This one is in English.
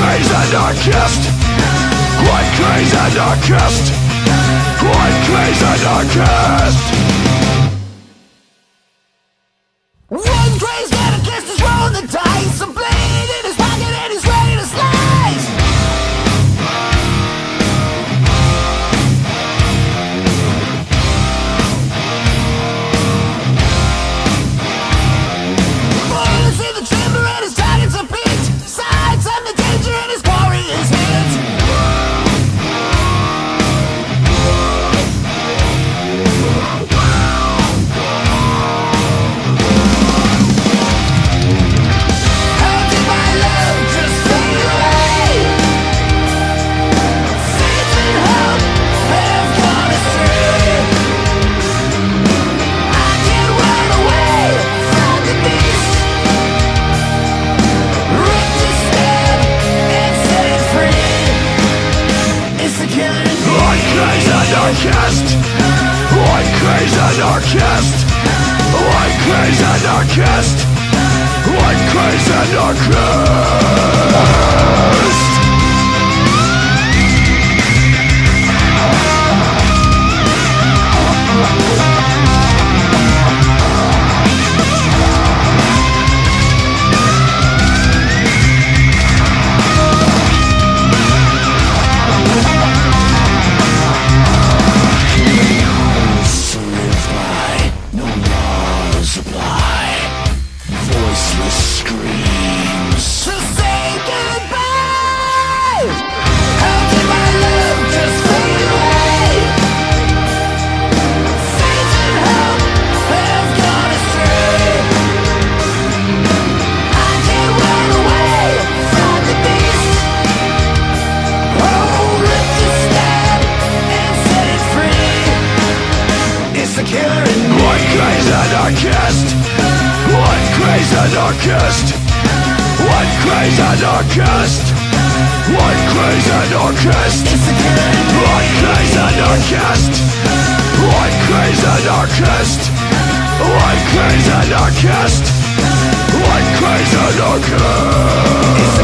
crazy anarchist Quite crazy anarchist Quite crazy anarchist crazy anarchist. One crazy anarchist. One crazy anarchist. is the killer in me? One crazy anarchist One crazy anarchist One crazy anarchist One crazy anarchist It's the killer in me. One crazy anarchist One crazy anarchist One crazy anarchist One crazy anarchist